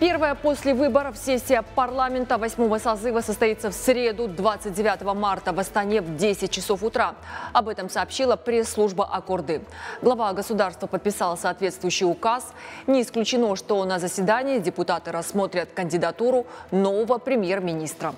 Первая после выборов сессия парламента восьмого созыва состоится в среду 29 марта в Астане в 10 часов утра. Об этом сообщила пресс-служба Аккорды. Глава государства подписал соответствующий указ. Не исключено, что на заседании депутаты рассмотрят кандидатуру нового премьер-министра.